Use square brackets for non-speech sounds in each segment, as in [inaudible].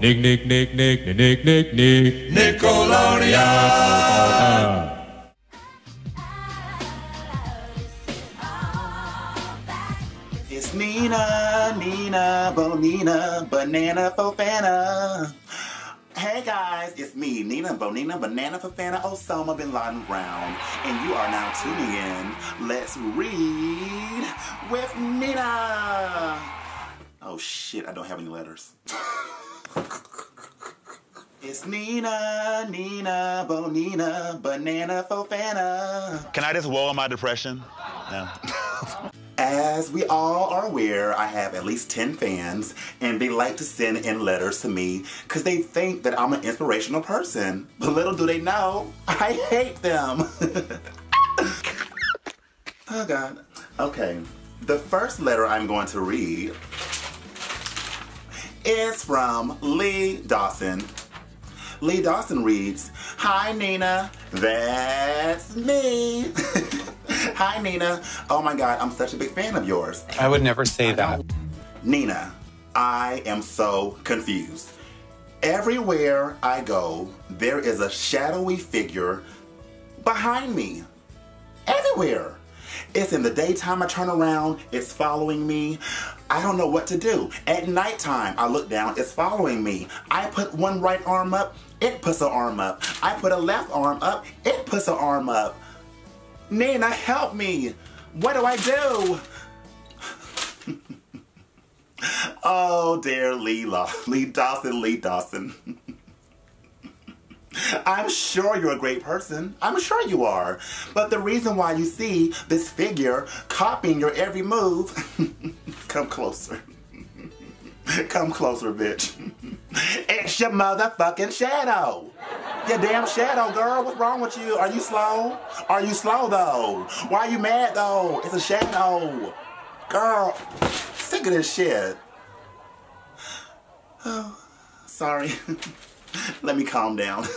Nick, Nick, Nick, Nick, Nick, Nick, Nick, Nick. Nickelodeon. It's Nina, Nina, Bonina, Banana Fofana. Hey guys, it's me, Nina Bonina, Banana Fofana, Osama Bin Laden Brown, and you are now tuning in. Let's read with Nina. Oh shit, I don't have any letters. [laughs] it's Nina, Nina, Bonina, Banana Fofana. Can I just wall my depression? No. [laughs] As we all are aware, I have at least 10 fans, and they like to send in letters to me because they think that I'm an inspirational person. But little do they know, [laughs] I hate them. [laughs] oh, God. Okay. The first letter I'm going to read is from Lee Dawson. Lee Dawson reads, Hi Nina, that's me. [laughs] Hi Nina. Oh my god, I'm such a big fan of yours. I would never say that. Nina, I am so confused. Everywhere I go, there is a shadowy figure behind me. Everywhere. It's in the daytime, I turn around, it's following me. I don't know what to do. At nighttime, I look down, it's following me. I put one right arm up, it puts an arm up. I put a left arm up, it puts an arm up. Nina, help me. What do I do? [laughs] oh, dear Lee, Lee Dawson, Lee Dawson. [laughs] I'm sure you're a great person. I'm sure you are. But the reason why you see this figure copying your every move, [laughs] come closer. [laughs] come closer, bitch. [laughs] it's your motherfucking shadow. Your damn shadow, girl. What's wrong with you? Are you slow? Are you slow, though? Why are you mad, though? It's a shadow. Girl, sick of this shit. Oh, [sighs] sorry. [laughs] Let me calm down. [laughs]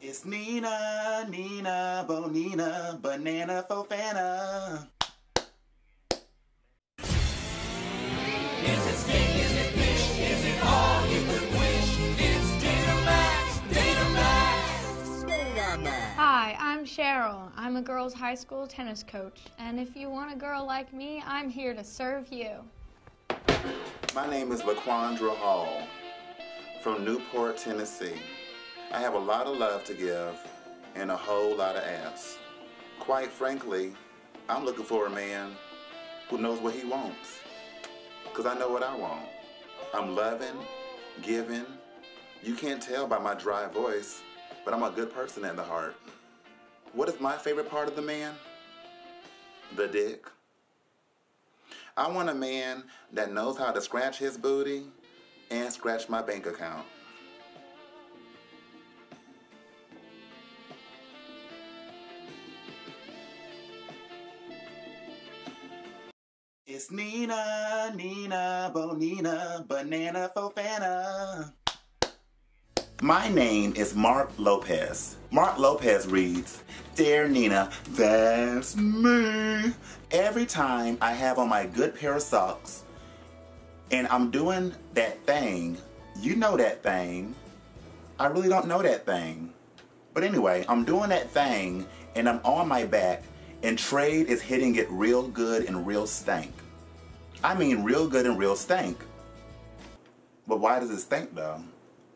it's Nina, Nina, Bonina, Banana Fofana. Cheryl. I'm a girls' high school tennis coach. And if you want a girl like me, I'm here to serve you. My name is LaQuandra Hall from Newport, Tennessee. I have a lot of love to give and a whole lot of ass. Quite frankly, I'm looking for a man who knows what he wants. Because I know what I want. I'm loving, giving. You can't tell by my dry voice, but I'm a good person at the heart. What is my favorite part of the man? The dick. I want a man that knows how to scratch his booty and scratch my bank account. It's Nina, Nina, Bonina, Banana Fofana. My name is Mark Lopez. Mark Lopez reads, Dear Nina, that's me. Every time I have on my good pair of socks and I'm doing that thing, you know that thing. I really don't know that thing. But anyway, I'm doing that thing and I'm on my back and trade is hitting it real good and real stank. I mean real good and real stank. But why does it stink though?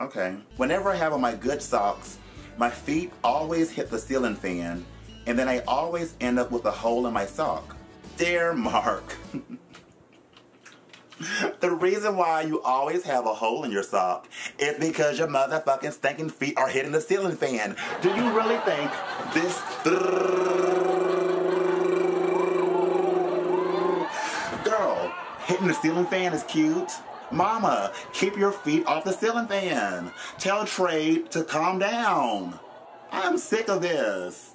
Okay. Whenever I have on my good socks, my feet always hit the ceiling fan, and then I always end up with a hole in my sock. Dear Mark. [laughs] the reason why you always have a hole in your sock is because your motherfucking stinking feet are hitting the ceiling fan. Do you really think this girl hitting the ceiling fan is cute? Mama, keep your feet off the ceiling fan. Tell Trade to calm down. I'm sick of this.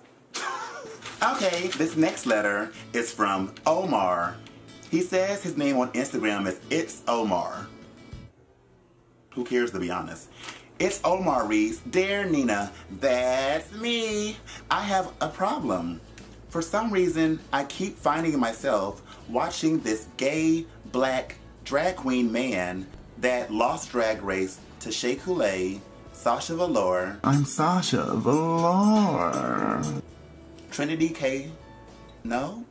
[laughs] okay, this next letter is from Omar. He says his name on Instagram is It's Omar. Who cares to be honest? It's Omar reads, Dear Nina, that's me. I have a problem. For some reason, I keep finding myself watching this gay, black, drag queen man that lost drag race to Shea Coulee, Sasha Velour. I'm Sasha Velour. Trinity K. No?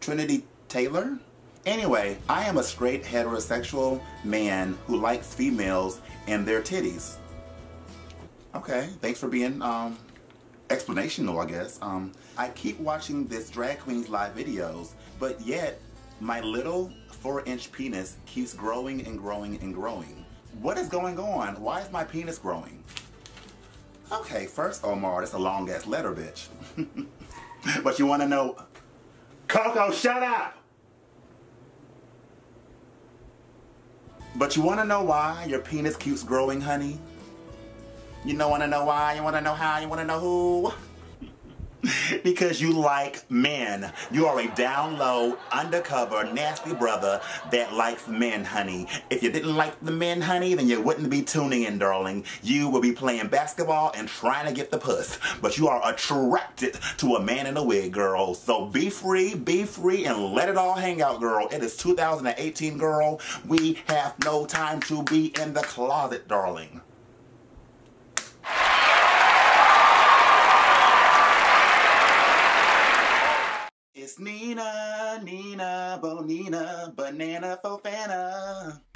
Trinity Taylor? Anyway, I am a straight heterosexual man who likes females and their titties. Okay, thanks for being um explanational, I guess. Um, I keep watching this drag queen's live videos, but yet my little four inch penis keeps growing and growing and growing. What is going on? Why is my penis growing? Okay, first Omar, that's a long ass letter, bitch. [laughs] but you wanna know, Coco, shut up! But you wanna know why your penis keeps growing, honey? You know, wanna know why? You wanna know how? You wanna know who? [laughs] because you like men. You are a down low, undercover, nasty brother that likes men, honey. If you didn't like the men, honey, then you wouldn't be tuning in, darling. You would be playing basketball and trying to get the puss. But you are attracted to a man in a wig, girl. So be free, be free, and let it all hang out, girl. It is 2018, girl. We have no time to be in the closet, darling. Nina, Nina, Bonina, Banana Fofana.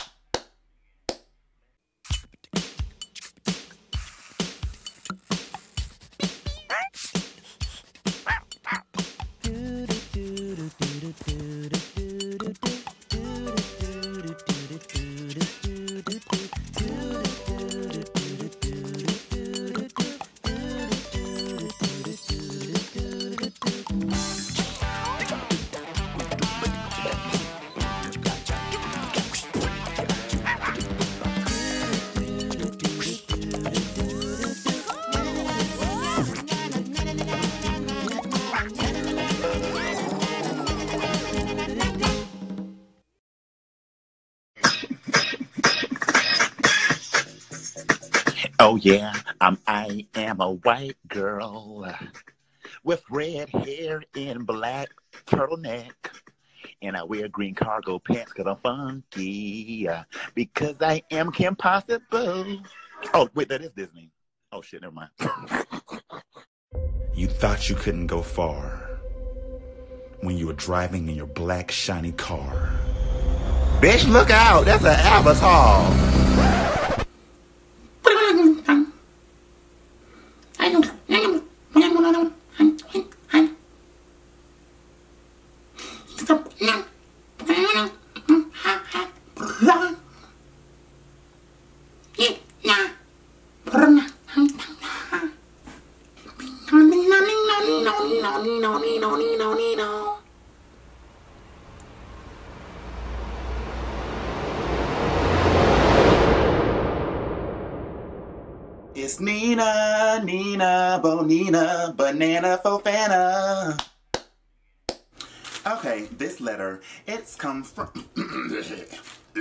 Oh yeah, I'm I am a white girl with red hair and black turtleneck. And I wear green cargo pants because I'm funky. uh, because I am Kim Possible. Oh, wait, that is Disney. Oh, shit, never mind. [laughs] you thought you couldn't go far when you were driving in your black, shiny car. Bitch, look out! That's an avatar! Banana Fofana. Okay, this letter, it's come from. [coughs]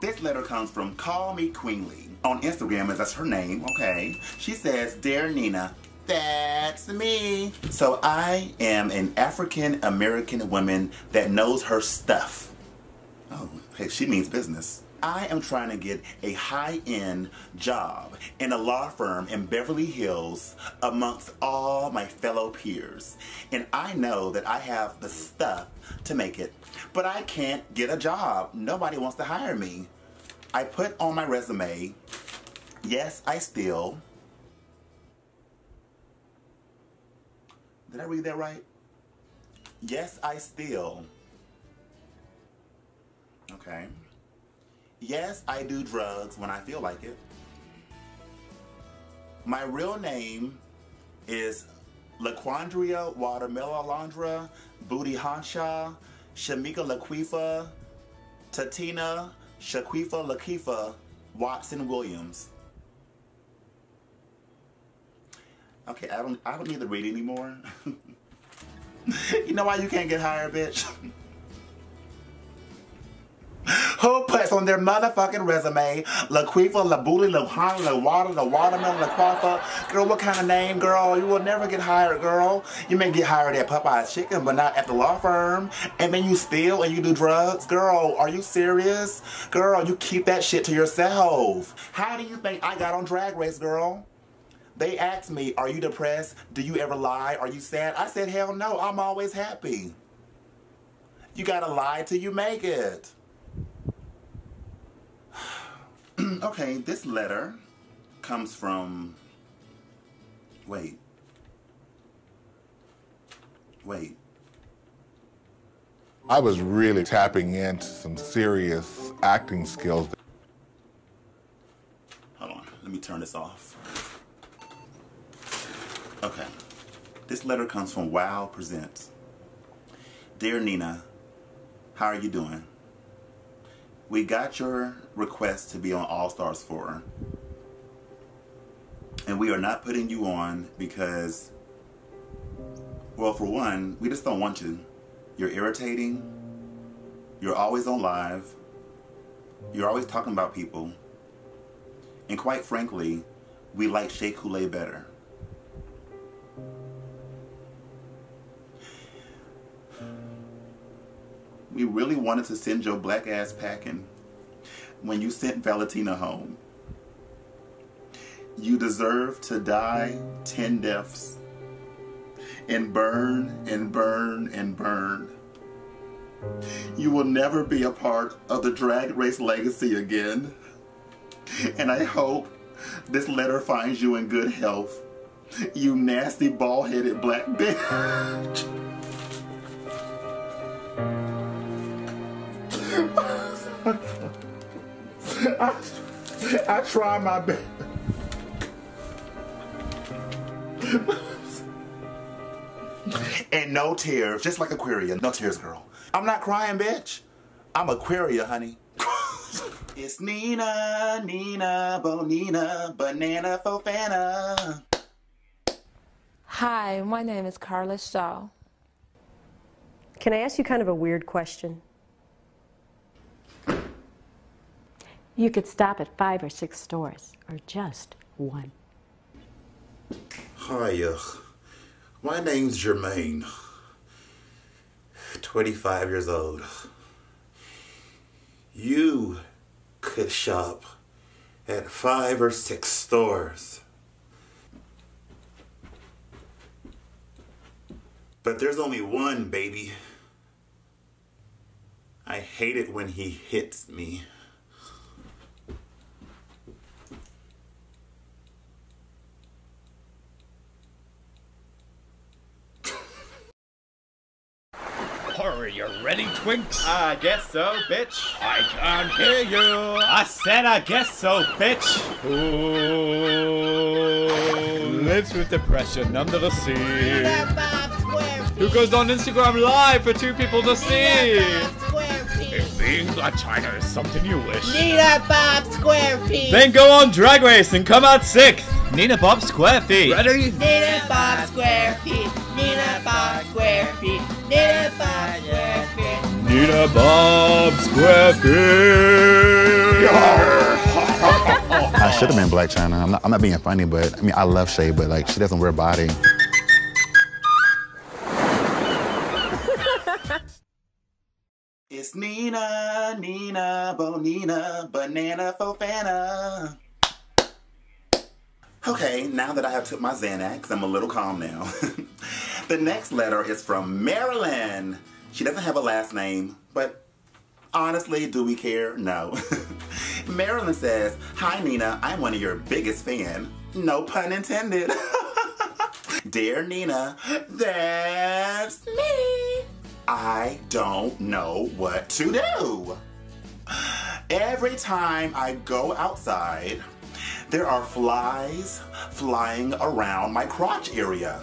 this letter comes from Call Me Queenly. On Instagram, as that's her name, okay? She says, Dear Nina, that's me. So I am an African American woman that knows her stuff. Oh, hey, she means business. I am trying to get a high-end job in a law firm in Beverly Hills amongst all my fellow peers. And I know that I have the stuff to make it, but I can't get a job. Nobody wants to hire me. I put on my resume, yes, I still. Did I read that right? Yes, I still. Okay. Yes, I do drugs when I feel like it. My real name is Laquandria Watermelon Alondra Booty Hansha Shamika Laquifa Tatina Shaquifa Laquifa Watson Williams. Okay, I don't I don't need to read anymore. [laughs] you know why you can't get hired, bitch? [laughs] on their motherfucking resume. Laquifa, La Booty, La Honey, La Water, La Watermelon, La Quafa. Girl, what kind of name, girl? You will never get hired, girl. You may get hired at Popeye's Chicken, but not at the law firm. And then you steal and you do drugs. Girl, are you serious? Girl, you keep that shit to yourself. How do you think I got on Drag Race, girl? They asked me, are you depressed? Do you ever lie? Are you sad? I said, hell no, I'm always happy. You gotta lie till you make it. [clears throat] okay, this letter comes from. Wait. Wait. I was really tapping into some serious acting skills. Hold on, let me turn this off. Okay. This letter comes from Wow Presents. Dear Nina, how are you doing? We got your request to be on All Stars 4. And we are not putting you on because, well, for one, we just don't want you. You're irritating. You're always on live. You're always talking about people. And quite frankly, we like Shea Coulee better. We really wanted to send your black ass packing when you sent Valentina home. You deserve to die 10 deaths and burn and burn and burn. You will never be a part of the drag race legacy again. And I hope this letter finds you in good health. You nasty bald-headed black bitch. I, I try my best. and no tears, just like Aquaria. No tears, girl. I'm not crying, bitch. I'm Aquaria, honey. [laughs] it's Nina, Nina, Bonina, Banana Fofana. Hi, my name is Carla Shaw. Can I ask you kind of a weird question? You could stop at five or six stores, or just one. Hi, uh, my name's Jermaine. 25 years old. You could shop at five or six stores. But there's only one, baby. I hate it when he hits me. Are you ready, Twinks? I guess so, bitch. I can't hear you. I said I guess so, bitch. Who lives with depression under the sea? Who goes on Instagram live for two people to see? If being Blac Chyna is something you wish, Nina Bob Square Feet. Then go on Drag Race and come out sixth. Nina Bob Square Feet. ready? Nina Bob Square Feet. Nina Bob Square Feet. Nina Bob Square Feet. Nina Bob Square I should have been Blac Chyna. I'm not, I'm not being funny, but I mean, I love Shea, but like, she doesn't wear body. It's Nina, Nina, Bonina, Banana Fofana. Okay, now that I have took my Xanax, I'm a little calm now. [laughs] the next letter is from Marilyn. She doesn't have a last name, but honestly, do we care? No. [laughs] Marilyn says, Hi Nina, I'm one of your biggest fan. No pun intended. [laughs] Dear Nina, that's me. I don't know what to do. Every time I go outside, there are flies flying around my crotch area.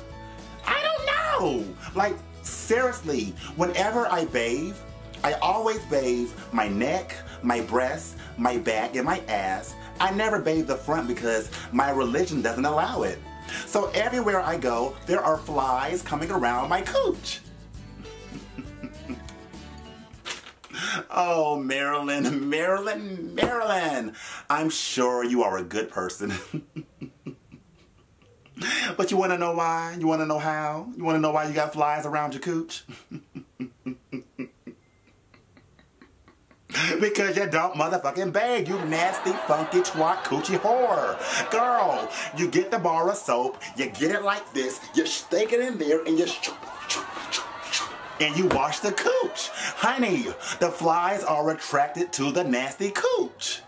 I don't know. Like, seriously, whenever I bathe, I always bathe my neck, my breasts, my back, and my ass. I never bathe the front because my religion doesn't allow it. So everywhere I go, there are flies coming around my cooch. [laughs] Oh, Marilyn, Marilyn, Marilyn. I'm sure you are a good person. [laughs] [laughs] but you want to know why? You want to know how? You want to know why you got flies around your cooch? [laughs] because you don't motherfucking beg, you nasty, funky, twat, coochie whore. Girl, you get the bar of soap, you get it like this, you stick it in there, and you and you wash the cooch. Honey, the flies are attracted to the nasty cooch.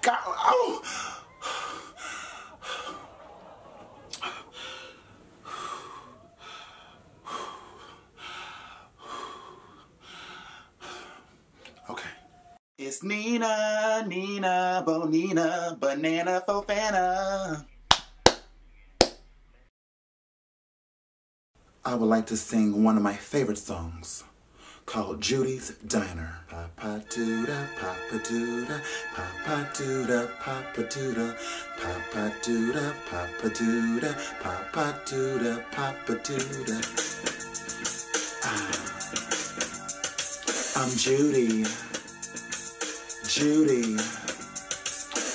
God, oh. It's Nina, Nina, Bonina, Banana Fofana. I would like to sing one of my favorite songs called Judy's Diner. Papa dooda, papa dooda, papa dooda, papa dooda, papa dooda, papa dooda, papa dooda, papa dooda. Ah. I'm Judy. Judy.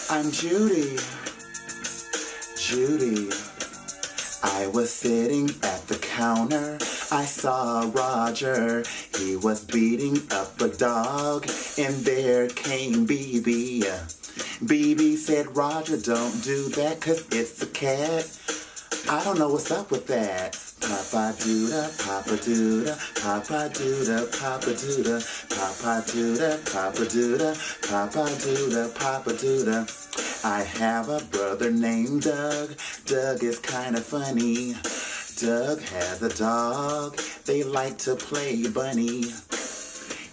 I'm Judy. Judy. I was sitting at the counter. I saw Roger. He was beating up a dog, and there came BB. BB said, Roger, don't do that, cause it's a cat. I don't know what's up with that. Papa dooda, papa dooda, papa dooda, papa dooda, papa dooda, papa dooda, papa dooda, papa dooda. I have a brother named Doug. Doug is kind of funny. Doug has a dog. They like to play bunny.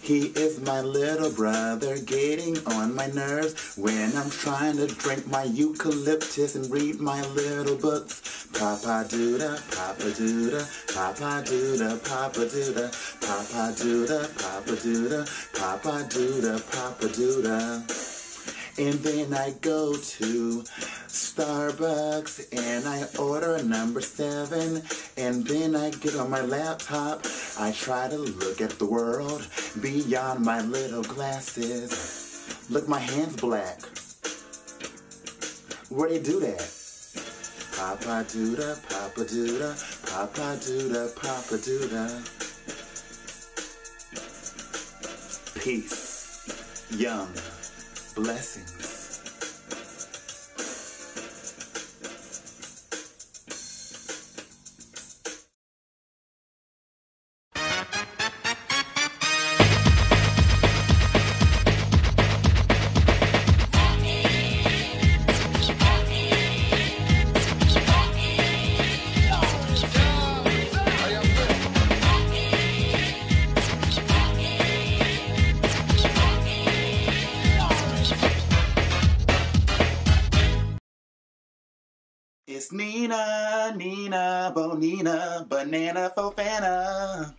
He is my little brother, getting on my nerves when I'm trying to drink my eucalyptus and read my little books. Papa dooda, papa dooda, papa dooda, papa dooda, papa dooda, papa dooda, papa dooda, papa dooda. And then I go to Starbucks and I order a number seven. And then I get on my laptop. I try to look at the world beyond my little glasses. Look, my hand's black. Where you do that? Papa dooda, papa dooda, papa dooda, papa dooda. Peace. Young. Blessings. It's Nina, Nina, Bonina, Banana Fofana.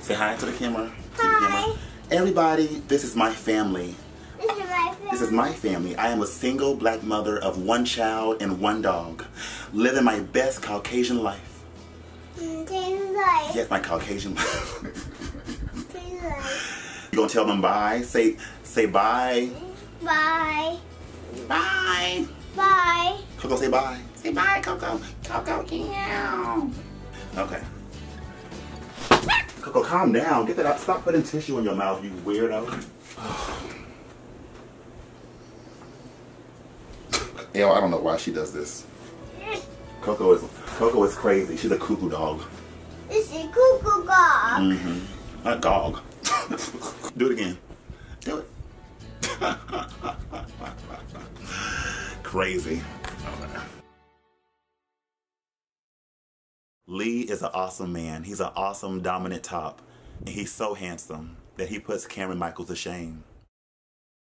Say hi to the camera. Hi. The camera. Everybody, this is my family. This is my family. This is my family. I am a single black mother of one child and one dog, living my best Caucasian life. Mm, Caucasian life. Yes, my Caucasian [laughs] life. you gonna tell them bye? Say, say bye. Bye. Bye. Bye. Coco, say bye. Say bye, Coco. Coco, meow. Okay. Coco, calm down. Get that out. Stop putting tissue in your mouth, you weirdo. [sighs] Yo, I don't know why she does this. Coco is Coco is crazy. She's a cuckoo dog. This is cuckoo dog. Mm-hmm. Not dog. Do it again. Crazy. Lee is an awesome man. He's an awesome dominant top. And he's so handsome that he puts Cameron Michaels to shame.